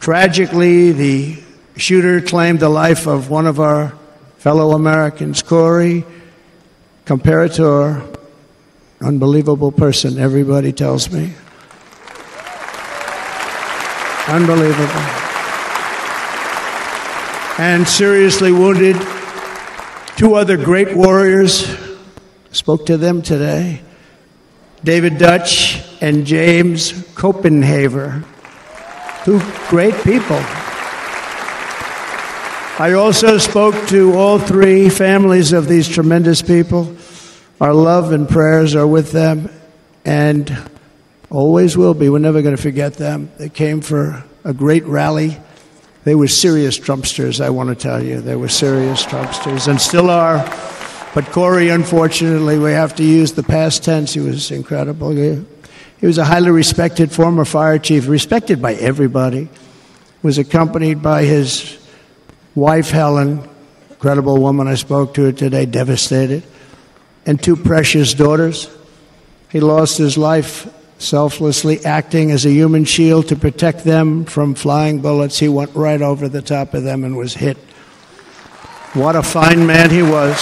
Tragically, the shooter claimed the life of one of our fellow Americans, Corey Comperatore. Unbelievable person, everybody tells me. Unbelievable. And seriously wounded, two other great warriors. Spoke to them today. David Dutch and James Copenhaver. Two great people. I also spoke to all three families of these tremendous people. Our love and prayers are with them and always will be. We're never going to forget them. They came for a great rally. They were serious Trumpsters, I want to tell you. They were serious Trumpsters and still are. But Corey, unfortunately, we have to use the past tense. He was incredible. He, was a highly respected former fire chief, respected by everybody. Was accompanied by his wife, Helen, incredible woman. I spoke to today, devastated, and two precious daughters. He lost his life selflessly acting as a human shield to protect them from flying bullets. He went right over the top of them and was hit. What a fine man he was.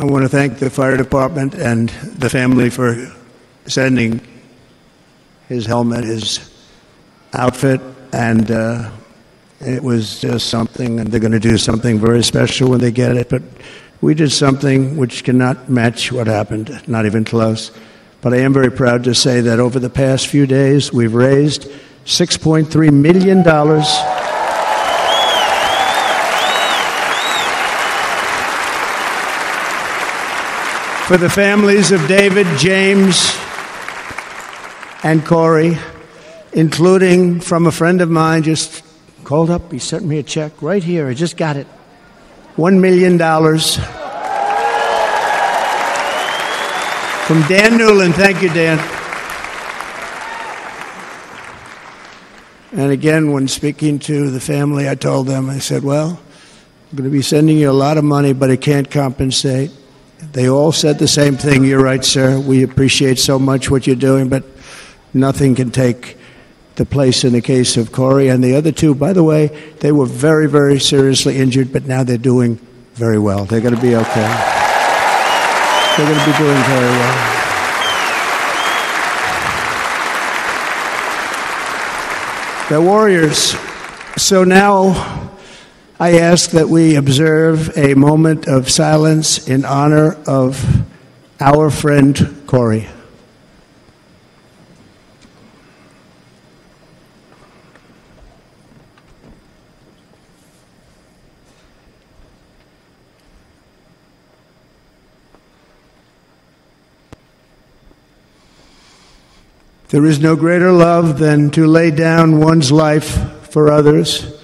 I want to thank the fire department and the family for sending his helmet, his outfit, and uh, it was just something, and they're going to do something very special when they get it. But we did something which cannot match what happened, not even close. But I am very proud to say that over the past few days, we've raised $6.3 million. For the families of David, James, and Corey, including from a friend of mine, just called up. He sent me a check right here. I just got it. $1 million. From Dan Newlin. Thank you, Dan. And again, when speaking to the family, I told them, I said, well, I'm going to be sending you a lot of money, but it can't compensate. They all said the same thing. You're right, sir. We appreciate so much what you're doing, but nothing can take the place in the case of Corey and the other two. By the way, they were very, very seriously injured, but now they're doing very well. They're going to be okay. They're going to be doing very well. They're warriors. So now I ask that we observe a moment of silence in honor of our friend Corey. There is no greater love than to lay down one's life for others.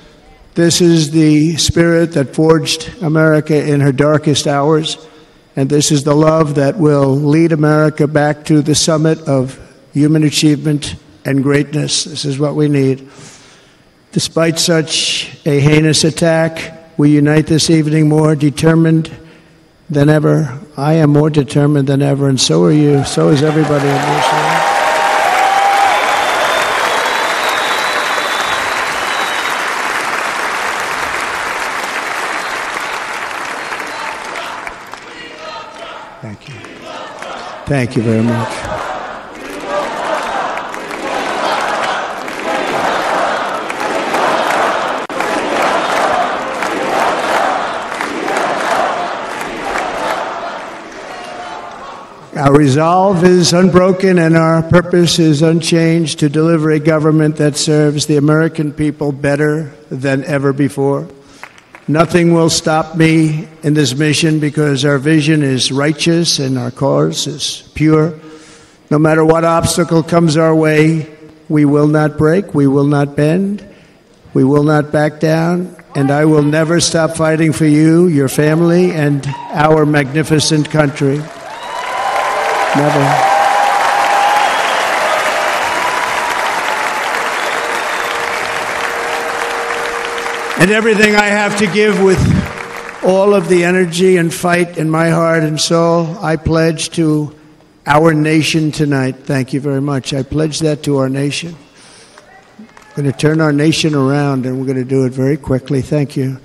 This is the spirit that forged America in her darkest hours, and this is the love that will lead America back to the summit of human achievement and greatness. This is what we need. Despite such a heinous attack, we unite this evening more determined than ever. I am more determined than ever, and so are you. So is everybody in this room. Thank you very much. Our resolve is unbroken and our purpose is unchanged to deliver a government that serves the American people better than ever before. Nothing will stop me in this mission because our vision is righteous and our cause is pure. No matter what obstacle comes our way, we will not break, we will not bend, we will not back down, and I will never stop fighting for you, your family, and our magnificent country. Never. And everything I have to give with all of the energy and fight in my heart and soul, I pledge to our nation tonight. Thank you very much. I pledge that to our nation. We're going to turn our nation around and we're going to do it very quickly. Thank you.